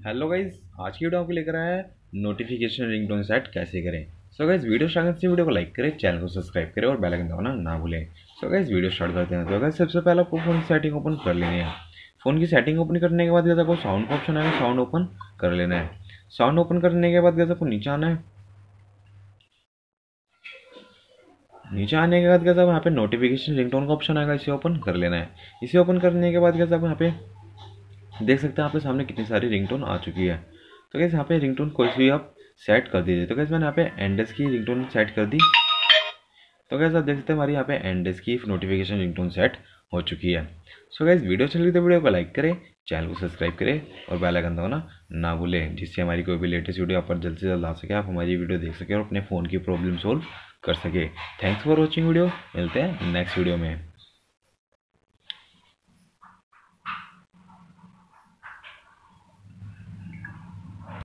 Hello guys आज की video आपको लेकर आया है नोटिफिकेशन रिंगटोन सेट कैसे करें। सो गाइज़ वीडियो स्टार्ट से वीडियो को लाइक करें चैनल को सब्सक्राइब करें और बेल आइकन दबाना ना भूलें। सो गाइज़ वीडियो स्टार्ट करते हैं। तो गाइज़ सबसे पहले आपको फ़ोन सेटिंग ओपन कर लेनी है। फ़ोन की सेटिंग ओपन करने के बाद गैस आपको साउंड का ऑप्शन आएगा साउंड ओपन कर लेना है। साउंड ओपन करने के बाद गैस आपको नीचे आना है। नीचे आने के बाद गैस आप यहाँ पे नोटिफिकेशन रिंगटोन का ऑप्शन आएगा, इसे ओपन कर लेना है। इसे ओपन करने के बाद गैस आप यहाँ पे देख सकते हैं, आपके सामने कितनी सारी रिंगटोन आ चुकी है। तो कैसे यहाँ पे रिंगटोन कोई भी आप सेट कर दीजिए। तो कैसे मैंने यहाँ पे एंडेस की रिंगटोन सेट कर दी। तो कैसे आप देख सकते हैं, हमारी यहाँ पे एंडेस की नोटिफिकेशन रिंगटोन सेट हो चुकी है। सो गैस वीडियो चल रही तो वीडियो को लाइक करें चैनल को सब्सक्राइब करें और बेल आइकन दबाना ना भूलें, जिससे हमारी कोई भी लेटेस्ट वीडियो आप जल्द से जल्द आ सके, आप हमारी वीडियो देख सकें और अपने फ़ोन की प्रॉब्लम सोल्व कर सके। थैंक्स फॉर वॉचिंग वीडियो मिलते हैं नेक्स्ट वीडियो में।